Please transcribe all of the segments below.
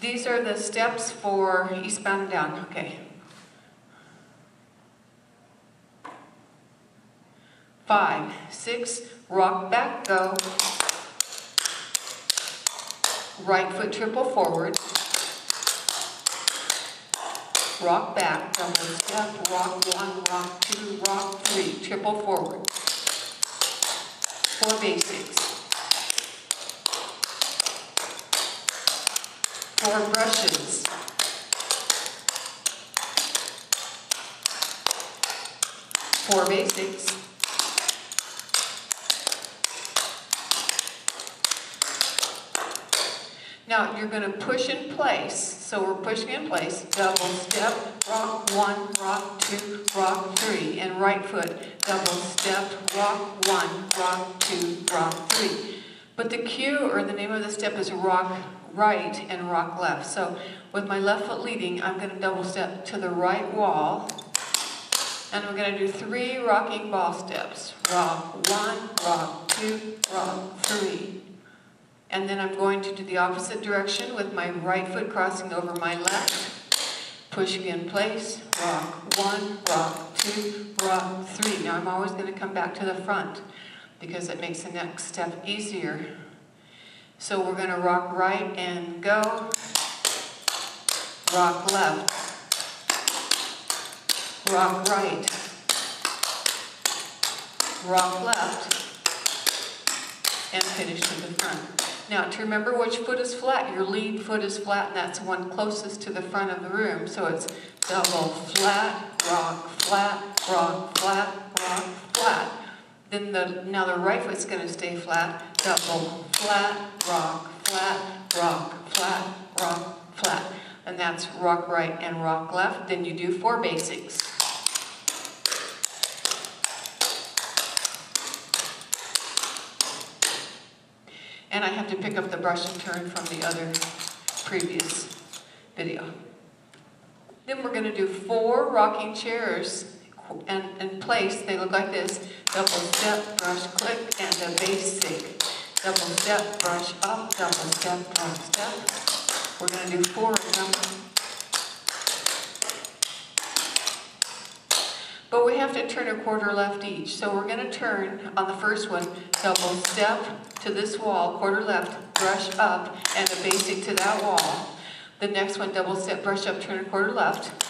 These are the steps for eastbound down, okay. Five, six, rock back, go. Right foot triple forward. Rock back, double step, rock one, rock two, rock three, triple forward. Four basics. Four brushes. Four basics. Now, you're going to push in place. So we're pushing in place. Double step, rock one, rock two, rock three. And right foot, double step, rock one, rock two, rock three. But the cue or the name of the step is rock right and rock left. So with my left foot leading, I'm going to double step to the right wall. And I'm going to do three rocking ball steps. Rock one, rock two, rock three. And then I'm going to do the opposite direction with my right foot crossing over my left. Pushing in place, rock one, rock two, rock three. Now I'm always going to come back to the front because it makes the next step easier. So we're going to rock right and go. Rock left. Rock right. Rock left. And finish to the front. Now, to remember which foot is flat, your lead foot is flat, and that's the one closest to the front of the room. So it's double flat, rock, flat, rock, flat, rock, flat. Then the now the right foot's going to stay flat, double flat, rock, flat, rock, flat, rock, flat. And that's rock right and rock left. Then you do four basics. And I have to pick up the brush and turn from the other previous video. Then we're going to do four rocking chairs and in place. They look like this. Double step, brush, click, and a basic. Double step, brush up, double step, double step. We're going to do four of them. But we have to turn a quarter left each. So we're going to turn on the first one, double step to this wall, quarter left, brush up, and a basic to that wall. The next one, double step, brush up, turn a quarter left,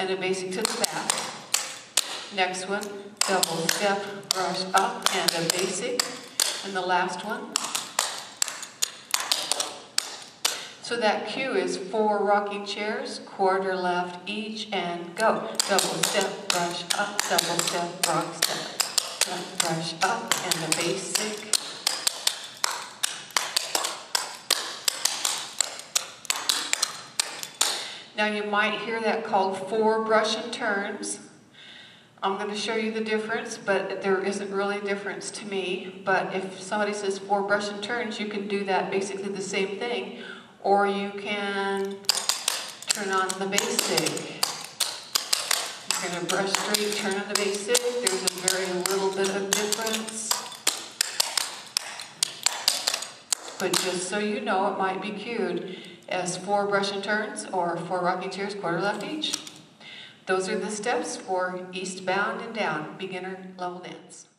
and a basic to the back. Next one, double step, brush up, and a basic. And the last one, So that cue is four rocking chairs, quarter left each, and go. Double step, brush up, double step, rock step. brush up, and a basic. Now you might hear that called four brush and turns. I'm going to show you the difference, but there isn't really a difference to me. But if somebody says four brush and turns, you can do that basically the same thing or you can turn on the basic. You're going to brush straight, turn on the basic. There's a very little bit of difference. But just so you know, it might be cued as four brush and turns or four rocking chairs, quarter left each. Those are the steps for eastbound and down, beginner level dance.